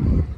Mm-hmm.